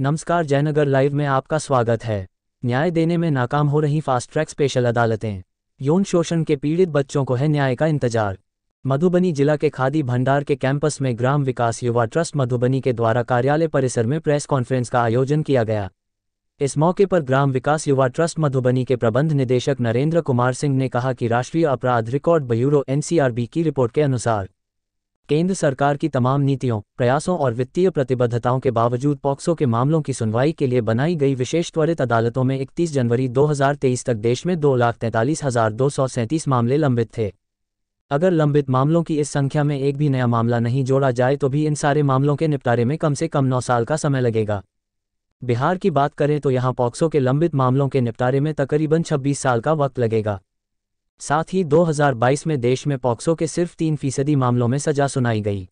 नमस्कार जयनगर लाइव में आपका स्वागत है। न्याय देने में नाकाम हो रही फास्ट ट्रैक स्पेशल अदालतें। यौन शोषण के पीड़ित बच्चों को है न्याय का इंतज़ार। मधुबनी जिला के खादी भंडार के कैंपस में ग्राम विकास युवा ट्रस्ट मधुबनी के द्वारा कार्यालय परिसर में प्रेस कॉन्फ्रेंस का आयोजन किया गया। इस मौके पर ग्राम विकास युवा ट्रस्ट मधुबनी के प्रबंध निदेशक नरेंद्र कुमार सिंह ने कहा कि राष्ट्रीय अपराध रिकॉर्ड ब्यूरो एनसीआरबी की रिपोर्ट के अनुसार केंद्र सरकार की तमाम नीतियों, प्रयासों और वित्तीय प्रतिबद्धताओं के बावजूद पॉक्सो के मामलों की सुनवाई के लिए बनाई गई विशेष त्वरित अदालतों में 31 जनवरी 2023 तक देश में दो लाख तैंतालीस हज़ार दो सौ सैंतीस मामले लंबित थे। अगर लंबित मामलों की इस संख्या में एक भी नया मामला नहीं जोड़ा जाए तो भी इन सारे मामलों के निपटारे में कम से कम नौ साल का समय लगेगा। बिहार की बात करें तो यहाँ पॉक्सो के लंबित मामलों के निपटारे में तकरीबन 26 साल का वक्त लगेगा। साथ ही 2022 में देश में पॉक्सो के सिर्फ़ तीन फ़ीसदी मामलों में सजा सुनाई गई।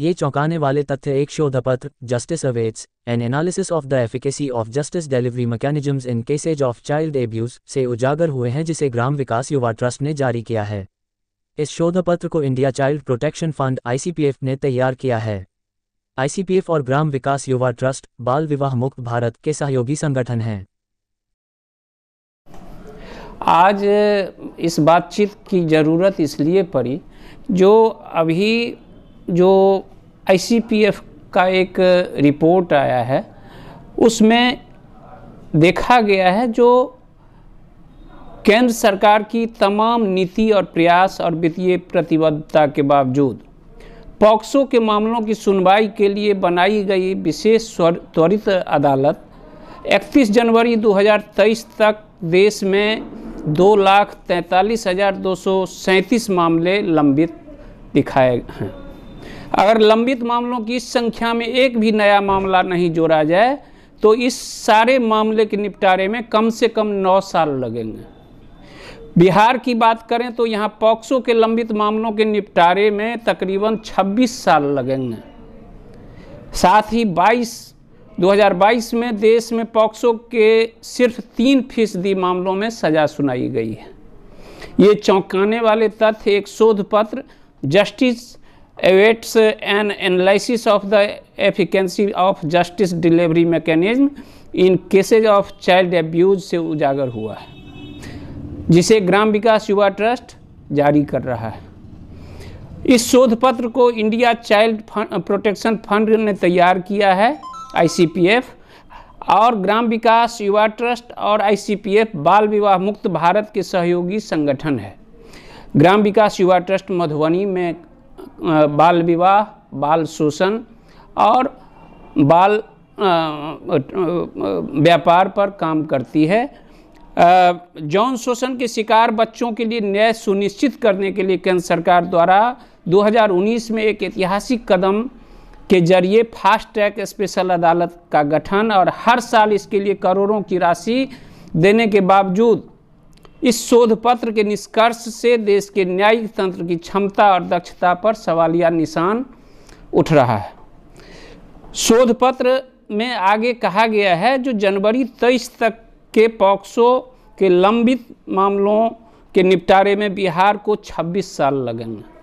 ये चौंकाने वाले तथ्य एक शोधपत्र justice awaits an analysis of the efficacy of justice delivery mechanisms in cases of child abuse से उजागर हुए हैं जिसे ग्राम विकास युवा ट्रस्ट ने जारी किया है। इस शोधपत्र को India child protection fund ICPF ने तैयार किया है। आईसीपीएफ और ग्राम विकास युवा ट्रस्ट, बाल विवाह मुक्त भारत के सहयोगी संगठन हैं। आज इस बातचीत की ज़रूरत इसलिए पड़ी जो अभी जो आईसीपीएफ का एक रिपोर्ट आया है, उसमें देखा गया है जो केंद्र सरकार की तमाम नीति और प्रयास और वित्तीय प्रतिबद्धता के बावजूद पॉक्सो के मामलों की सुनवाई के लिए बनाई गई विशेष त्वरित अदालत 31 जनवरी 2023 तक देश में दो लाख तैंतालीस हज़ार दो सौ सैंतीस मामले लंबित दिखाए हैं। अगर लंबित मामलों की इस संख्या में एक भी नया मामला नहीं जोड़ा जाए तो इस सारे मामले के निपटारे में कम से कम नौ साल लगेंगे। बिहार की बात करें तो यहाँ पॉक्सो के लंबित मामलों के निपटारे में तकरीबन 26 साल लगेंगे। साथ ही 22 2022 में देश में पॉक्सो के सिर्फ़ तीन फ़ीसदी मामलों में सजा सुनाई गई है। ये चौंकाने वाले तथ्य एक शोध पत्र justice awaits an analysis of the efficacy of justice delivery mechanism in cases of child abuse से उजागर हुआ है, जिसे ग्राम विकास युवा ट्रस्ट जारी कर रहा है। इस शोध पत्र को इंडिया चाइल्ड प्रोटेक्शन फंड ने तैयार किया है। आईसीपीएफ और ग्राम विकास, युवा ट्रस्ट और आईसीपीएफ बाल विवाह मुक्त भारत के सहयोगी संगठन है। ग्राम विकास, युवा ट्रस्ट मधुबनी में बाल विवाह, बाल शोषण और बाल व्यापार पर काम करती है। जौन शोषण के शिकार बच्चों के लिए न्याय सुनिश्चित करने के लिए केंद्र सरकार द्वारा 2019 में एक ऐतिहासिक कदम के ज़रिए फास्ट ट्रैक स्पेशल अदालत का गठन और हर साल इसके लिए करोड़ों की राशि देने के बावजूद इस शोध पत्र के निष्कर्ष से देश के न्यायिक तंत्र की क्षमता और दक्षता पर सवालिया निशान उठ रहा है। शोध पत्र में आगे कहा गया है, जो जनवरी तेईस तक के पॉक्सो के लंबित मामलों के निपटारे में बिहार को 26 साल लगेंगे।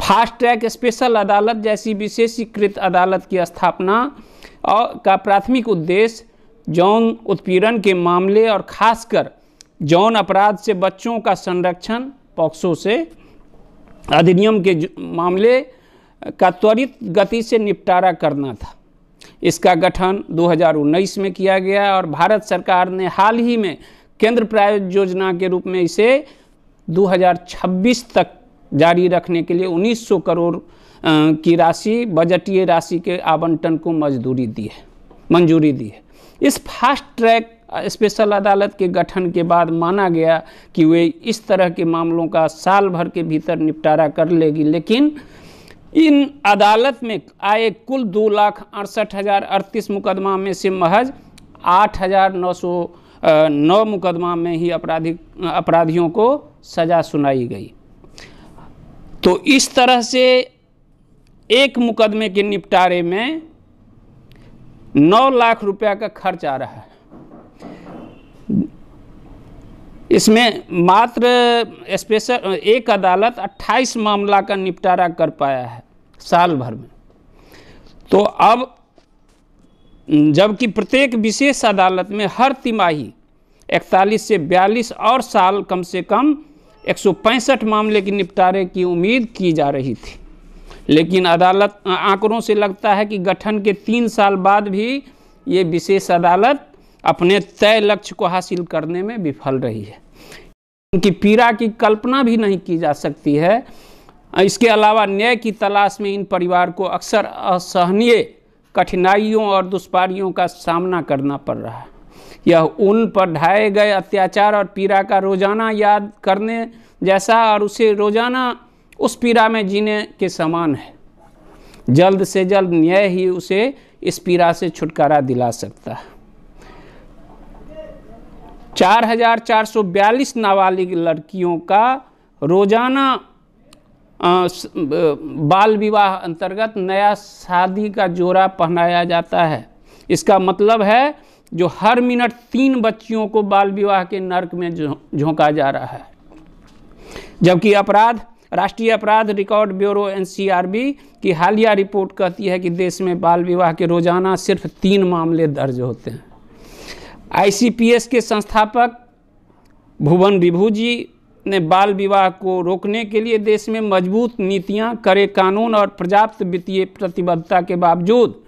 फास्ट ट्रैक स्पेशल अदालत जैसी विशेषीकृत अदालत की स्थापना और का प्राथमिक उद्देश्य जौन उत्पीड़न के मामले और खासकर जौन अपराध से बच्चों का संरक्षण, पॉक्सो से अधिनियम के मामले का त्वरित गति से निपटारा करना था। इसका गठन 2019 में किया गया और भारत सरकार ने हाल ही में केंद्र प्रायोजित योजना के रूप में इसे 2026 तक जारी रखने के लिए 1900 करोड़ की राशि, बजटीय राशि के आवंटन को मजदूरी दी है, मंजूरी दी है। इस फास्ट ट्रैक स्पेशल अदालत के गठन के बाद माना गया कि वे इस तरह के मामलों का साल भर के भीतर निपटारा कर लेगी, लेकिन इन अदालत में आए कुल दो लाख अड़सठ हज़ार अड़तीस मुकदमा में से महज आठ हज़ार नौ सौ नौ मुकदमा में ही अपराधी, अपराधियों को सज़ा सुनाई गई। तो इस तरह से एक मुकदमे के निपटारे में नौ लाख रुपया का खर्च आ रहा है। इसमें मात्र स्पेशल, एक अदालत 28 मामला का निपटारा कर पाया है साल भर में। तो अब जबकि प्रत्येक विशेष अदालत में हर तिमाही इकतालीस से बयालीस और साल कम से कम एक सौ पैंसठ मामले के निपटारे की उम्मीद की जा रही थी। लेकिन अदालत आंकड़ों से लगता है कि गठन के तीन साल बाद भी ये विशेष अदालत अपने तय लक्ष्य को हासिल करने में विफल रही है। उनकी पीड़ा की कल्पना भी नहीं की जा सकती है। इसके अलावा न्याय की तलाश में इन परिवार को अक्सर असहनीय कठिनाइयों और दुष्पारियों का सामना करना पड़ रहा है। यह उन पर ढाए गए अत्याचार और पीड़ा का रोज़ाना याद करने जैसा और उसे रोज़ाना उस पीड़ा में जीने के समान है। जल्द से जल्द न्याय ही उसे इस पीड़ा से छुटकारा दिला सकता है। चार हज़ार चार सौ बयालीस नाबालिग लड़कियों का रोज़ाना बाल विवाह अंतर्गत नया शादी का जोड़ा पहनाया जाता है। इसका मतलब है जो हर मिनट तीन बच्चियों को बाल विवाह के नर्क में झोंका जा रहा है। जबकि अपराध, राष्ट्रीय अपराध रिकॉर्ड ब्यूरो एनसीआरबी की हालिया रिपोर्ट कहती है कि देश में बाल विवाह के रोज़ाना सिर्फ़ तीन मामले दर्ज होते हैं। आईसीपीएस के संस्थापक भुवन विभू जी ने बाल विवाह को रोकने के लिए देश में मज़बूत नीतियाँ, करे कानून और पर्याप्त वित्तीय प्रतिबद्धता के बावजूद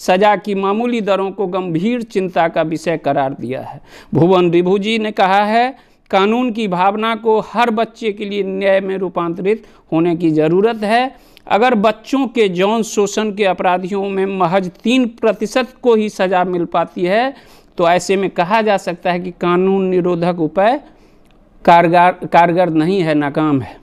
सजा की मामूली दरों को गंभीर चिंता का विषय करार दिया है। भुवन रिभू जी ने कहा है, कानून की भावना को हर बच्चे के लिए न्याय में रूपांतरित होने की ज़रूरत है। अगर बच्चों के यौन शोषण के अपराधियों में महज तीन प्रतिशत को ही सज़ा मिल पाती है तो ऐसे में कहा जा सकता है कि कानून निरोधक उपाय कारगर कारगर नहीं है, नाकाम है।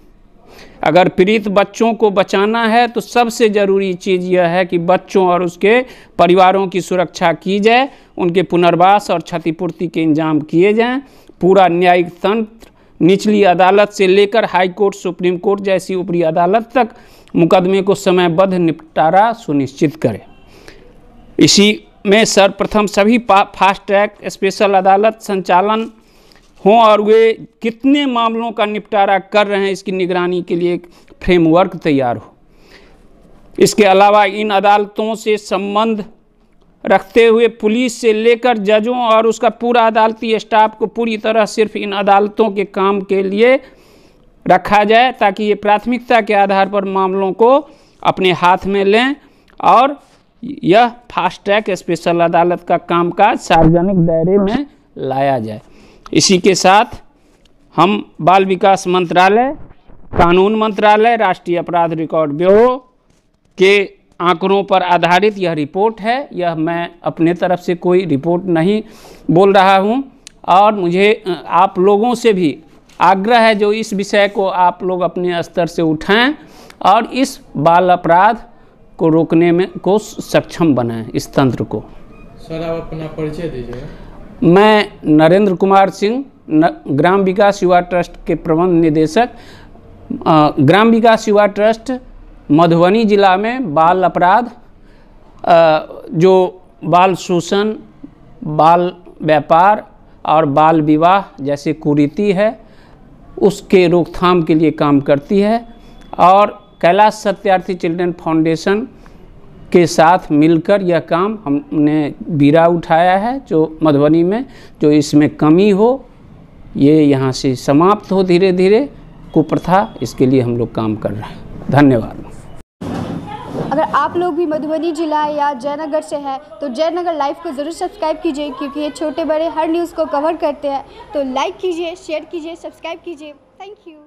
अगर पीड़ित बच्चों को बचाना है तो सबसे ज़रूरी चीज़ यह है कि बच्चों और उसके परिवारों की सुरक्षा की जाए, उनके पुनर्वास और क्षतिपूर्ति के इंजाम किए जाएँ। पूरा न्यायिक तंत्र निचली अदालत से लेकर हाई कोर्ट, सुप्रीम कोर्ट जैसी ऊपरी अदालत तक मुकदमे को समयबद्ध निपटारा सुनिश्चित करे। इसी में सर्वप्रथम सभी फास्ट ट्रैक, स्पेशल अदालत संचालन हों और वे कितने मामलों का निपटारा कर रहे हैं, इसकी निगरानी के लिए एक फ्रेमवर्क तैयार हो। इसके अलावा इन अदालतों से संबंध रखते हुए पुलिस से लेकर जजों और उसका पूरा अदालती स्टाफ को पूरी तरह सिर्फ़ इन अदालतों के काम के लिए रखा जाए, ताकि ये प्राथमिकता के आधार पर मामलों को अपने हाथ में लें और यह फास्ट ट्रैक स्पेशल अदालत का कामकाज सार्वजनिक दायरे में लाया जाए। इसी के साथ हम बाल विकास मंत्रालय, कानून मंत्रालय, राष्ट्रीय अपराध रिकॉर्ड ब्यूरो के आंकड़ों पर आधारित यह रिपोर्ट है। यह मैं अपने तरफ़ से कोई रिपोर्ट नहीं बोल रहा हूँ। और मुझे आप लोगों से भी आग्रह है जो इस विषय को आप लोग अपने स्तर से उठाएँ और इस बाल अपराध को रोकने में, को सक्षम बनाएँ इस तंत्र को। सर, आप अपना परिचय दीजिए मैं नरेंद्र कुमार सिंह ग्राम विकास युवा ट्रस्ट के प्रबंध निदेशक ग्राम विकास युवा ट्रस्ट, मधुबनी जिला में बाल अपराध जो बाल शोषण, बाल व्यापार और बाल विवाह जैसे कुरीति है, उसके रोकथाम के लिए काम करती है और कैलाश सत्यार्थी चिल्ड्रन फाउंडेशन के साथ मिलकर यह काम हमने बीरा उठाया है, जो मधुबनी में, जो इसमें कमी हो, ये यहाँ से समाप्त हो धीरे धीरे कुप्रथा, इसके लिए हम लोग काम कर रहे हैं। धन्यवाद। अगर आप लोग भी मधुबनी जिला या जयनगर से हैं तो जयनगर लाइव को ज़रूर सब्सक्राइब कीजिए, क्योंकि ये छोटे बड़े हर न्यूज़ को कवर करते हैं। तो लाइक कीजिए, शेयर कीजिए, सब्सक्राइब कीजिए। Thank you.